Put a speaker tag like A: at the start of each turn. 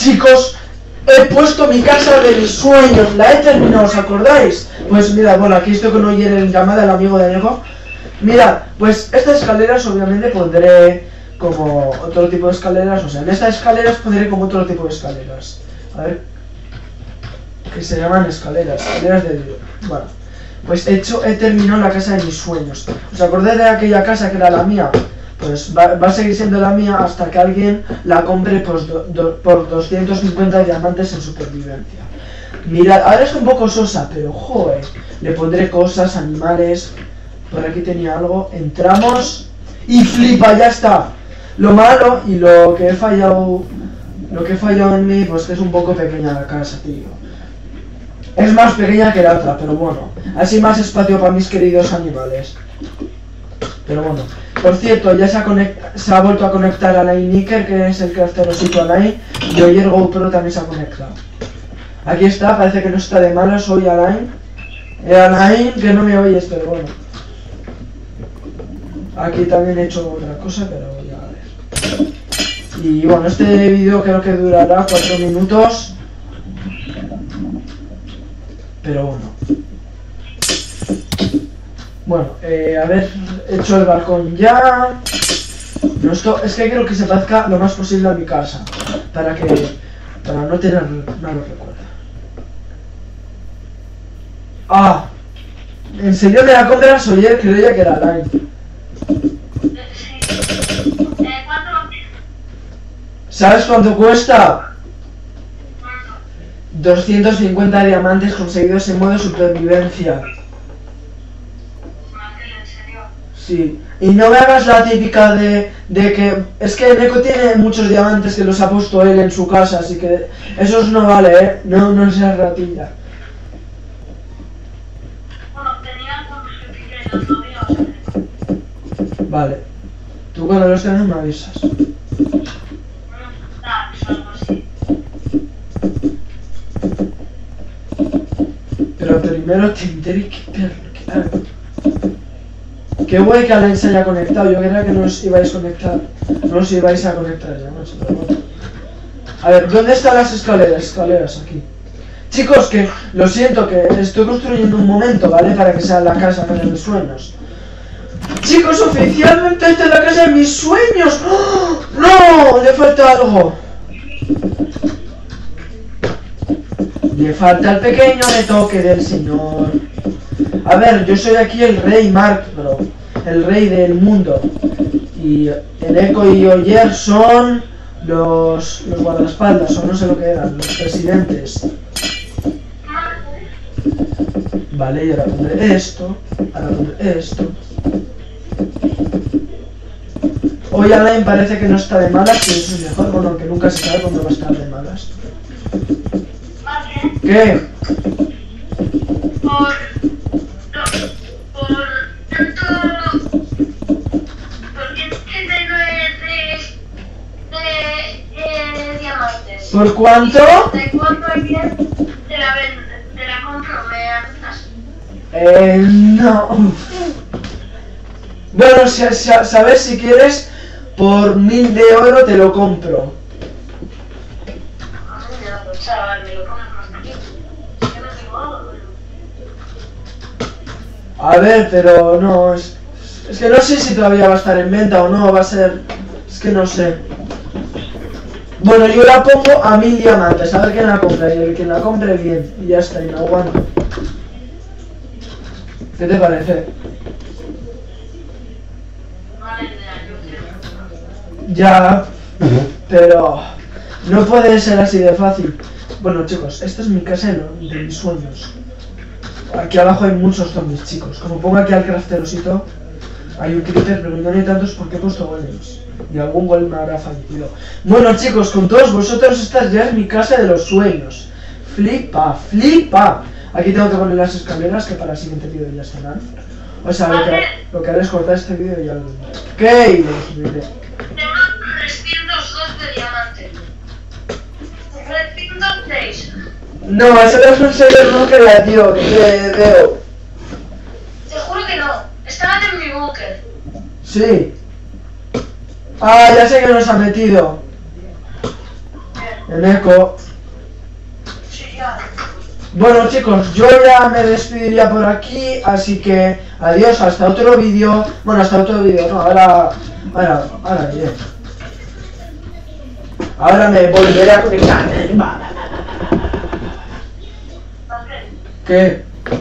A: Chicos, he puesto mi casa de mis sueños, la he terminado, ¿os acordáis? Pues mira, bueno, aquí estoy con Oyer en llamada, el amigo de Nego. Mira, pues estas escaleras obviamente pondré como otro tipo de escaleras, o sea, en estas escaleras pondré como otro tipo de escaleras. A ver, que se llaman escaleras, escaleras de... Bueno, pues he hecho, he terminado la casa de mis sueños. ¿Os acordáis de aquella casa que era la mía? Pues va, va a seguir siendo la mía hasta que alguien la compre pues, do- do- por 250 diamantes en supervivencia. Mirad, ahora es un poco sosa, pero joder, le pondré cosas, animales. Por aquí tenía algo. Entramos y flipa, ya está. Lo malo y lo que he fallado, lo que he fallado en mí, pues que es un poco pequeña la casa, tío. Es más pequeña que la otra, pero bueno. Así más espacio para mis queridos animales. Pero bueno. Por cierto, ya se ha, se ha vuelto a conectar a Nicker, que es el crafterosito Alain, y hoy el GoPro también se ha conectado. Aquí está, parece que no está de malas, soy Alain. Eh, Alain, que no me oyes, pero bueno. Aquí también he hecho otra cosa, pero ya a ver. Y bueno, este vídeo creo que durará 4 minutos. Pero bueno. Bueno, eh, haber hecho el balcón ya. No, esto, es que quiero que se parezca lo más posible a mi casa. Para que. Para no tener malos recuerdos. Ah. En serio me la compras creía que era
B: ¿Cuánto?
A: ¿Sabes cuánto cuesta?
B: ¿Cuánto?
A: 250 diamantes conseguidos en modo supervivencia.
B: Markel, en serio.
A: Sí. Y no me hagas la típica de, de que... Es que Neko tiene muchos diamantes que los ha puesto él en su casa, así que... Esos no vale, ¿eh? No, no seas ratilla.
B: Bueno, tenía que-
A: Vale. Tú cuando los tengas me avisas.
B: Bueno, tal, es algo así.
A: Pero primero tendré que. Qué guay que Alex se haya conectado. Yo creía que no os ibais a conectar. No os ibais a conectar ya, pero bueno. A ver, ¿dónde están las escaleras? Escaleras aquí. Chicos, que lo siento, que estoy construyendo un momento, ¿vale? Para que sea la casa de mis sueños. Chicos, oficialmente esta es la casa de mis sueños. ¡Oh! ¡No! Le falta algo. Le falta el pequeño retoque del señor. A ver, yo soy aquí el rey Mark, bro. El rey del mundo. Y Eneco y Oyer son los, los guardaespaldas, o no sé lo que eran, los presidentes. Vale, y ahora pondré esto. Ahora pondré esto. Hoy Alain parece que no está de malas, que eso es mejor, bueno, que nunca se sabe cuándo va a estar de malas. ¿Qué?
B: ¿Por
A: cuánto?
B: ¿De cuánto ayer te la ven... te la compro? ¿Me?
A: Eh, no. Bueno, si, si- sabes si quieres, por mil de oro te lo compro. A ver, pero no, es, es que no sé si todavía va a estar en venta o no, va a ser, es que no sé. Bueno, yo la pongo a mil diamantes, a ver quién la compra, y el que la compre bien, y ya está, y me aguanto. ¿Qué te parece? Ya, pero no puede ser así de fácil. Bueno, chicos, esta es mi casa de mis sueños. Aquí abajo hay muchos zombies, chicos. Como pongo aquí al crafterosito, hay un creeper, pero no hay tantos porque he puesto golems. Y algún golem me habrá fallecido. Bueno, chicos, con todos vosotros, esta ya es mi casa de los sueños. Flipa, flipa. Aquí tengo que poner las escaleras que para el siguiente vídeo ya estarán. O sea, lo que, lo que haré es cortar este vídeo y ya lo ¿Qué?
B: Tengo 302 de diamante. 306.
A: No, ese no es un serio núcleo, tío, que te veo.
B: Te juro que no.
A: Sí. Ah, ya sé que nos ha metido. El eco. Bueno chicos, yo ya me despediría por aquí, así que adiós, hasta otro vídeo. Bueno, hasta otro vídeo, no, ahora, ahora, ahora, ya. Ahora me volveré a conectar.
B: ¿Para qué?
A: ¿Qué?